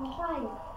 Fine.